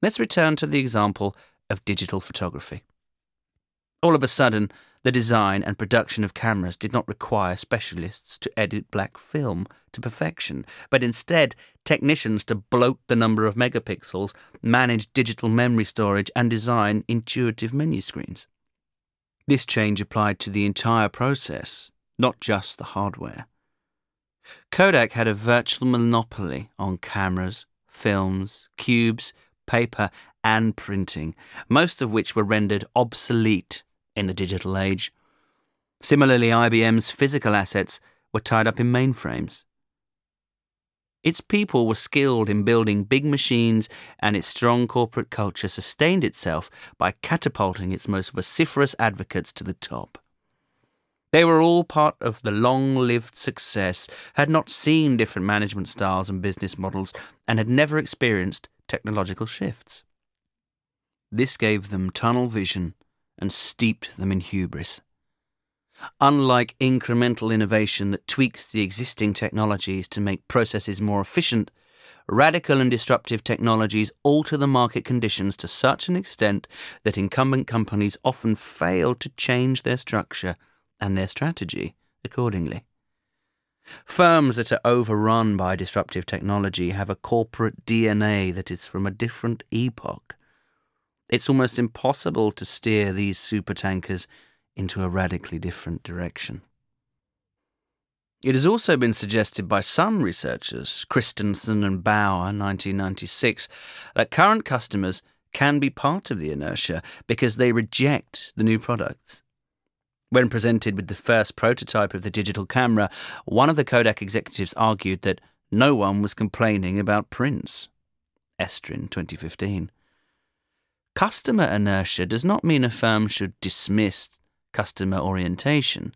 Let's return to the example of digital photography. All of a sudden, the design and production of cameras did not require specialists to edit black film to perfection, but instead technicians to bloat the number of megapixels, manage digital memory storage, and design intuitive menu screens. This change applied to the entire process, not just the hardware. Kodak had a virtual monopoly on cameras, films, cubes, paper, and printing, most of which were rendered obsolete in the digital age. Similarly, IBM's physical assets were tied up in mainframes. Its people were skilled in building big machines, and its strong corporate culture sustained itself by catapulting its most vociferous advocates to the top. They were all part of the long lived success, had not seen different management styles and business models, and had never experienced technological shifts. This gave them tunnel vision and steeped them in hubris. Unlike incremental innovation that tweaks the existing technologies to make processes more efficient, radical and disruptive technologies alter the market conditions to such an extent that incumbent companies often fail to change their structure and their strategy accordingly. Firms that are overrun by disruptive technology have a corporate DNA that is from a different epoch. It's almost impossible to steer these supertankers into a radically different direction. It has also been suggested by some researchers, Christensen and Bower, 1996, that current customers can be part of the inertia because they reject the new products. When presented with the first prototype of the digital camera, one of the Kodak executives argued that no one was complaining about prints. Estrin, 2015. Customer inertia does not mean a firm should dismiss customer orientation.